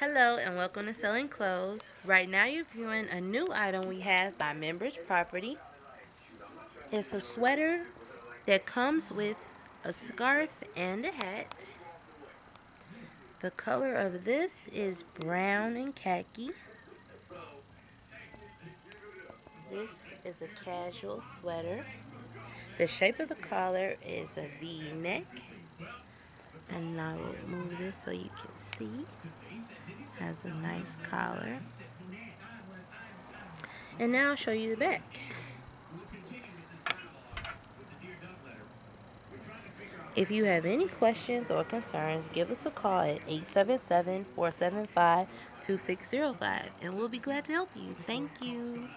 Hello and welcome to Selling Clothes. Right now you're viewing a new item we have by Members Property. It's a sweater that comes with a scarf and a hat. The color of this is brown and khaki. This is a casual sweater. The shape of the collar is a V-neck. And I will move this so you can see. Has a nice collar. And now I'll show you the back. If you have any questions or concerns, give us a call at 877-475-2605 and we'll be glad to help you. Thank you.